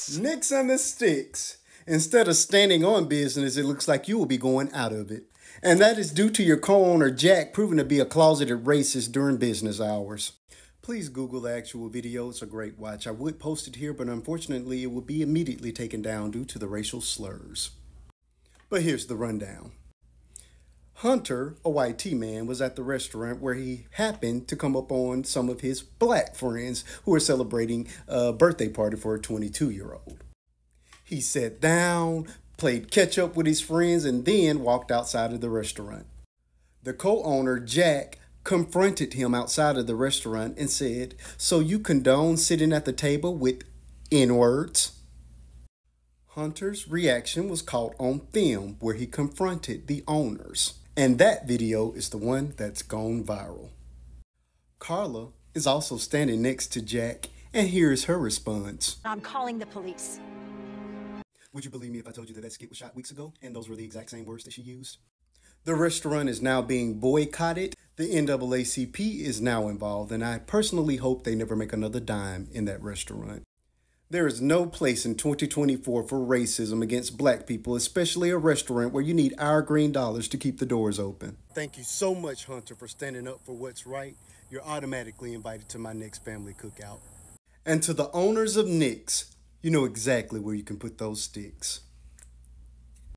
sticks. Nick's in the Sticks. Instead of standing on business, it looks like you will be going out of it. And that is due to your co owner Jack proving to be a closeted racist during business hours. Please Google the actual video, it's a great watch. I would post it here, but unfortunately, it will be immediately taken down due to the racial slurs. But here's the rundown. Hunter, a white tea man, was at the restaurant where he happened to come up on some of his black friends who were celebrating a birthday party for a 22 year old. He sat down, played catch up with his friends, and then walked outside of the restaurant. The co owner, Jack, confronted him outside of the restaurant and said, So you condone sitting at the table with N words? Hunter's reaction was caught on film where he confronted the owners. And that video is the one that's gone viral. Carla is also standing next to Jack, and here's her response. I'm calling the police. Would you believe me if I told you that that skit was shot weeks ago and those were the exact same words that she used? The restaurant is now being boycotted. The NAACP is now involved, and I personally hope they never make another dime in that restaurant. There is no place in 2024 for racism against black people, especially a restaurant where you need our green dollars to keep the doors open. Thank you so much, Hunter, for standing up for what's right. You're automatically invited to my next family cookout. And to the owners of Nick's, you know exactly where you can put those sticks.